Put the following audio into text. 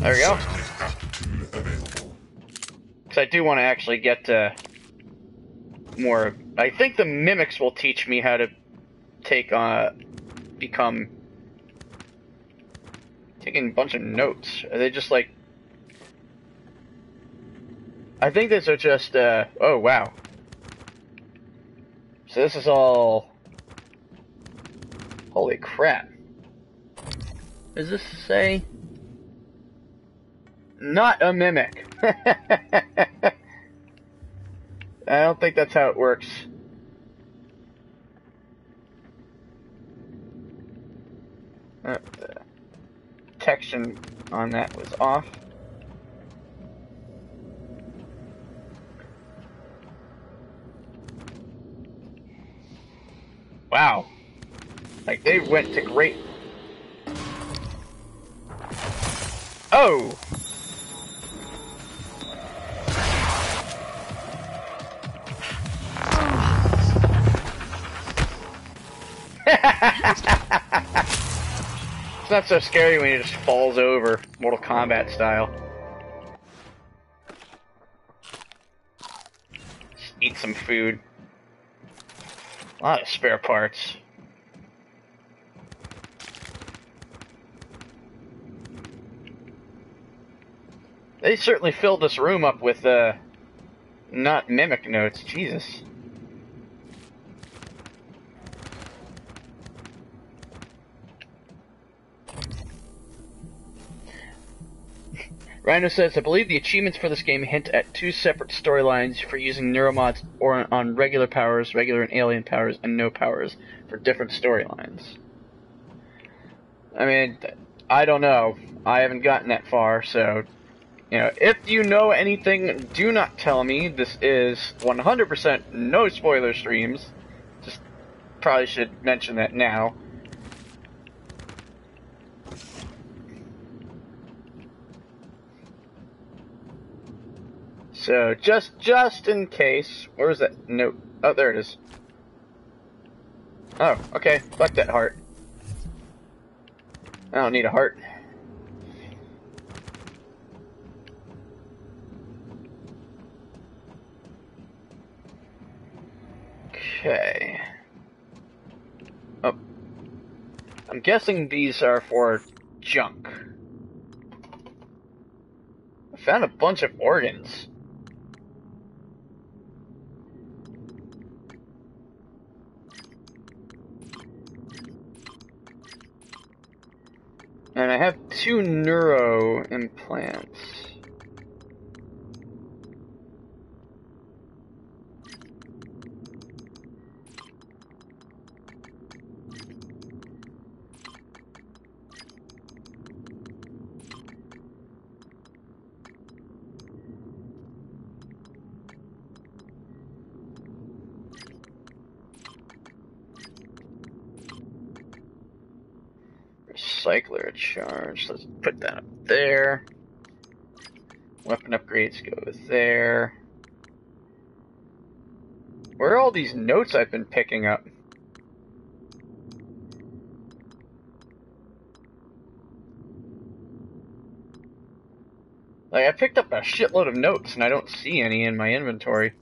There we go. Because I do want to actually get to more. I think the mimics will teach me how to take uh become taking a bunch of notes. Are they just like? I think these are just. uh Oh wow. So this is all. Holy crap. Does this say? Not a mimic. I don't think that's how it works. Uh, protection on that was off. Wow. Like, they went to great... Oh! It's not so scary when he just falls over, Mortal Kombat style. Just eat some food. A lot of spare parts. They certainly filled this room up with, uh, not mimic notes. Jesus. Rhino says, I believe the achievements for this game hint at two separate storylines for using neuromods or on regular powers, regular and alien powers, and no powers for different storylines. I mean, I don't know. I haven't gotten that far, so, you know, if you know anything, do not tell me. This is 100% no spoiler streams. Just probably should mention that now. So just just in case, where is that note? Oh, there it is. Oh, okay. Fuck that heart. I don't need a heart. Okay. Oh. I'm guessing these are for junk. I found a bunch of organs. And I have two neuro implants. Recycler charge. Let's put that up there. Weapon upgrades go there. Where are all these notes I've been picking up? Like, I picked up a shitload of notes and I don't see any in my inventory.